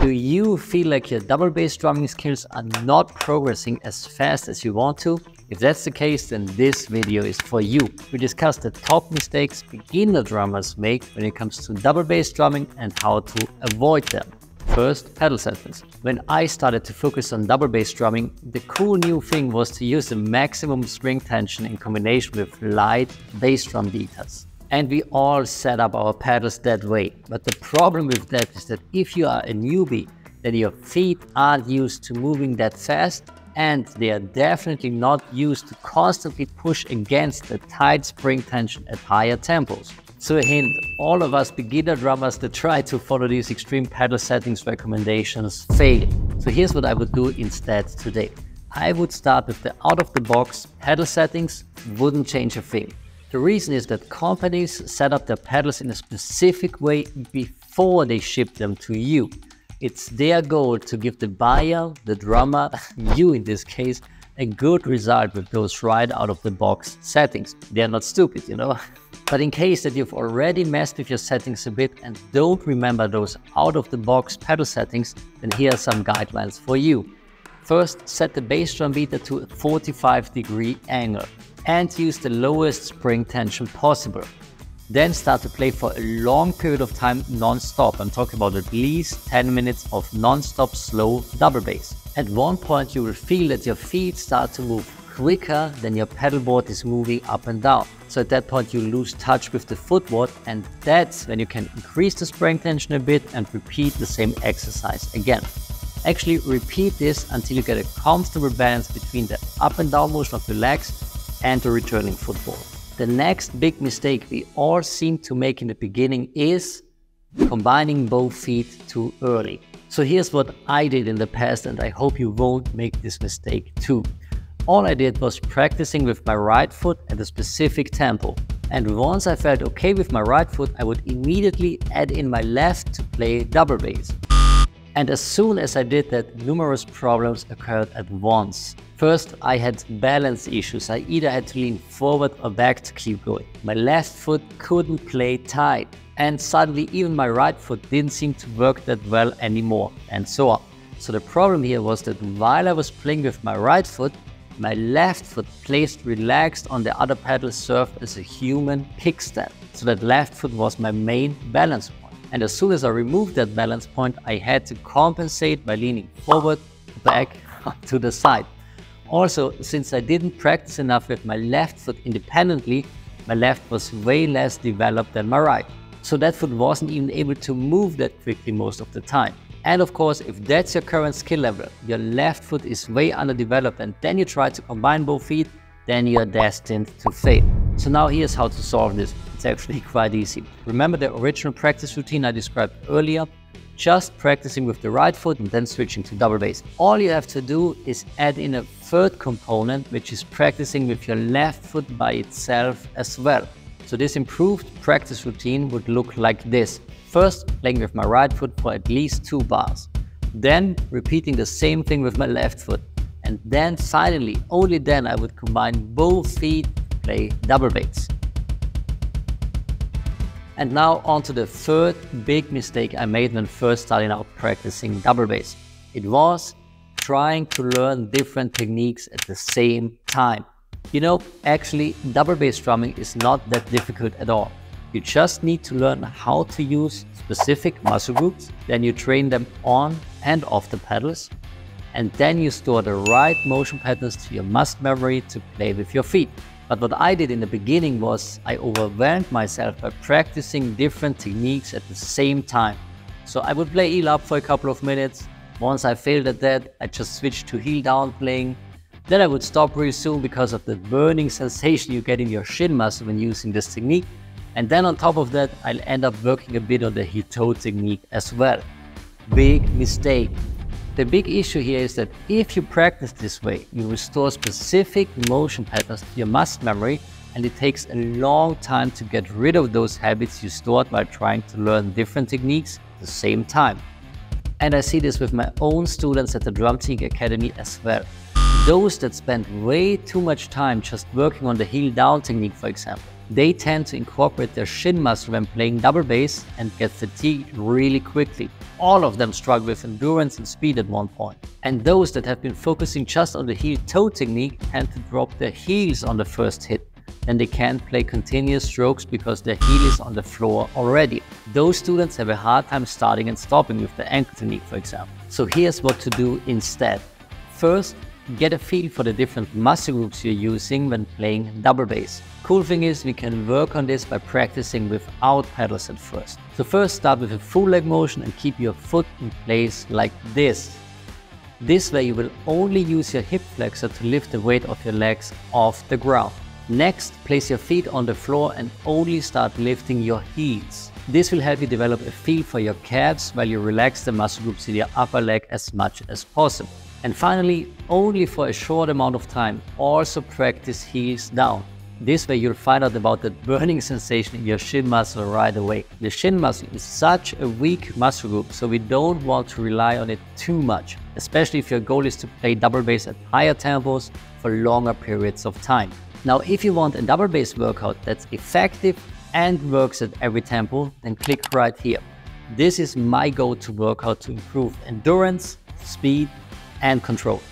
Do you feel like your double bass drumming skills are not progressing as fast as you want to? If that's the case, then this video is for you. We discuss the top mistakes beginner drummers make when it comes to double bass drumming and how to avoid them. First, pedal settings. When I started to focus on double bass drumming, the cool new thing was to use the maximum spring tension in combination with light bass drum beaters. And we all set up our pedals that way. But the problem with that is that if you are a newbie, then your feet aren't used to moving that fast and they are definitely not used to constantly push against the tight spring tension at higher tempos. So a hint, all of us beginner drummers that try to follow these extreme pedal settings recommendations fail. So here's what I would do instead today. I would start with the out-of-the-box pedal settings, wouldn't change a thing. The reason is that companies set up their pedals in a specific way before they ship them to you. It's their goal to give the buyer, the drummer, you in this case, a good result with those right out of the box settings. They're not stupid, you know? But in case that you've already messed with your settings a bit and don't remember those out of the box pedal settings, then here are some guidelines for you. First, set the bass drum beater to a 45 degree angle and use the lowest spring tension possible. Then start to play for a long period of time non-stop. I'm talking about at least 10 minutes of non-stop slow double bass. At one point you will feel that your feet start to move quicker than your pedal board is moving up and down. So at that point you lose touch with the footboard and that's when you can increase the spring tension a bit and repeat the same exercise again. Actually repeat this until you get a comfortable balance between the up and down motion of your legs and the returning footboard. The next big mistake we all seem to make in the beginning is combining both feet too early. So here's what I did in the past and I hope you won't make this mistake too. All I did was practicing with my right foot at a specific tempo. And once I felt okay with my right foot, I would immediately add in my left to play double bass. And as soon as I did that, numerous problems occurred at once. First, I had balance issues. I either had to lean forward or back to keep going. My left foot couldn't play tight. And suddenly even my right foot didn't seem to work that well anymore, and so on. So the problem here was that while I was playing with my right foot, my left foot placed relaxed on the other pedal served as a human kickstand. So that left foot was my main balance. And as soon as I removed that balance point, I had to compensate by leaning forward, back, to the side. Also, since I didn't practice enough with my left foot independently, my left was way less developed than my right. So that foot wasn't even able to move that quickly most of the time. And of course, if that's your current skill level, your left foot is way underdeveloped and then you try to combine both feet, then you're destined to fail. So now here's how to solve this. It's actually quite easy. Remember the original practice routine I described earlier? just practicing with the right foot and then switching to double bass. All you have to do is add in a third component, which is practicing with your left foot by itself as well. So this improved practice routine would look like this. First, playing with my right foot for at least two bars. Then repeating the same thing with my left foot. And then finally, only then I would combine both feet play double bass. And now on to the third big mistake I made when first starting out practicing double bass. It was trying to learn different techniques at the same time. You know, actually double bass drumming is not that difficult at all. You just need to learn how to use specific muscle groups, then you train them on and off the pedals, and then you store the right motion patterns to your muscle memory to play with your feet. But what I did in the beginning was I overwhelmed myself by practicing different techniques at the same time. So I would play heel up for a couple of minutes. Once I failed at that, I just switched to heel down playing. Then I would stop real soon because of the burning sensation you get in your shin muscle when using this technique. And then on top of that, I'll end up working a bit on the heel toe technique as well. Big mistake. The big issue here is that if you practice this way, you restore specific motion patterns to your muscle memory and it takes a long time to get rid of those habits you stored while trying to learn different techniques at the same time. And I see this with my own students at the Drum Academy as well. Those that spend way too much time just working on the heel down technique, for example, They tend to incorporate their shin muscle when playing double bass and get fatigued really quickly. All of them struggle with endurance and speed at one point. And those that have been focusing just on the heel toe technique tend to drop their heels on the first hit and they can't play continuous strokes because their heel is on the floor already. Those students have a hard time starting and stopping with the ankle technique, for example. So here's what to do instead. First, get a feel for the different muscle groups you're using when playing double bass. Cool thing is we can work on this by practicing without pedals at first. So first start with a full leg motion and keep your foot in place like this. This way you will only use your hip flexor to lift the weight of your legs off the ground. Next, place your feet on the floor and only start lifting your heels. This will help you develop a feel for your calves while you relax the muscle groups in your upper leg as much as possible. And finally, only for a short amount of time, also practice heels down. This way you'll find out about the burning sensation in your shin muscle right away. The shin muscle is such a weak muscle group, so we don't want to rely on it too much, especially if your goal is to play double bass at higher tempos for longer periods of time. Now, if you want a double bass workout that's effective and works at every tempo, then click right here. This is my go-to workout to improve endurance, speed, and control.